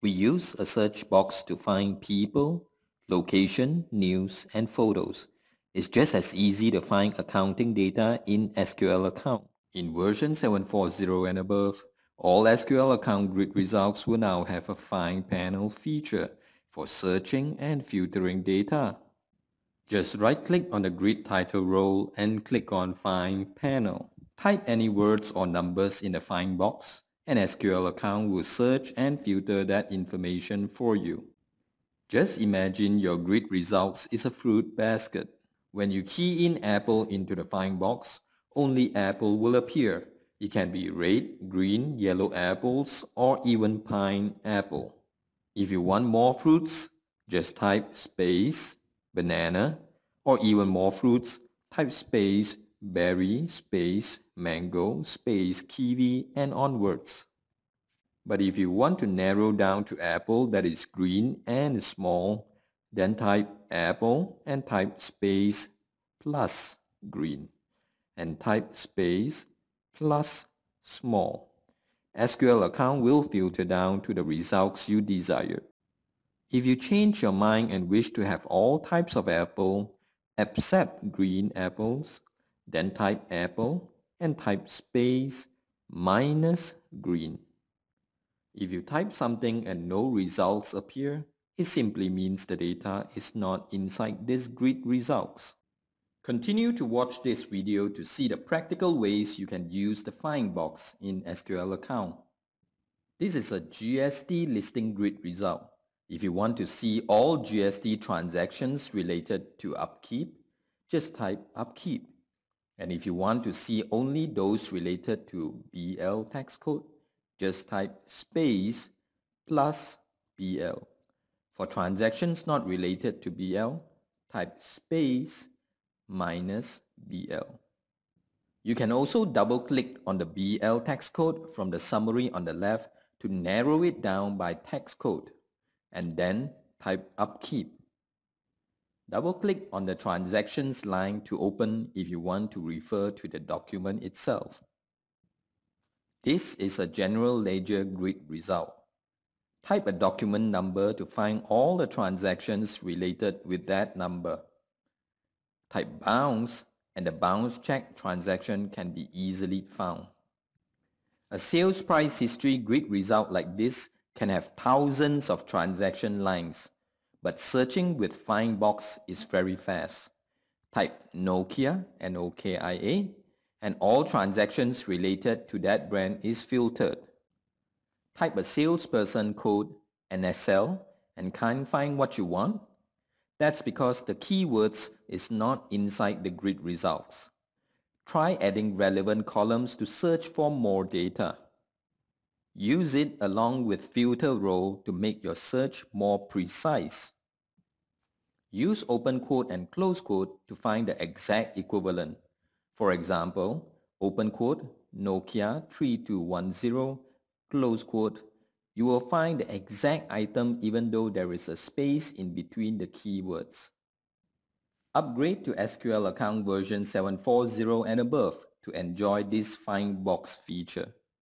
We use a search box to find people, location, news, and photos. It's just as easy to find accounting data in SQL account. In version 740 and above, all SQL account grid results will now have a Find panel feature for searching and filtering data. Just right-click on the grid title role and click on Find panel. Type any words or numbers in the Find box an SQL account will search and filter that information for you. Just imagine your grid results is a fruit basket. When you key in apple into the find box, only apple will appear. It can be red, green, yellow apples, or even pine apple. If you want more fruits, just type space, banana, or even more fruits, type space, berry, space, mango, space, kiwi, and onwards. But if you want to narrow down to apple that is green and small, then type apple and type space plus green and type space plus small. SQL account will filter down to the results you desire. If you change your mind and wish to have all types of apple except green apples, then type apple and type space minus green. If you type something and no results appear, it simply means the data is not inside this grid results. Continue to watch this video to see the practical ways you can use the find box in SQL account. This is a GST listing grid result. If you want to see all GST transactions related to upkeep, just type upkeep. And if you want to see only those related to BL tax code, just type space plus BL. For transactions not related to BL, type space minus BL. You can also double-click on the BL tax code from the summary on the left to narrow it down by tax code, and then type upkeep. Double-click on the transactions line to open if you want to refer to the document itself. This is a general ledger grid result. Type a document number to find all the transactions related with that number. Type bounce and the bounce check transaction can be easily found. A sales price history grid result like this can have thousands of transaction lines but searching with find box is very fast. Type Nokia, N-O-K-I-A, and all transactions related to that brand is filtered. Type a salesperson code NSL and can't find what you want? That's because the keywords is not inside the grid results. Try adding relevant columns to search for more data. Use it along with filter row to make your search more precise. Use open quote and close quote to find the exact equivalent. For example, open quote Nokia 3210 close quote you will find the exact item even though there is a space in between the keywords. Upgrade to SQL account version 740 and above to enjoy this find box feature.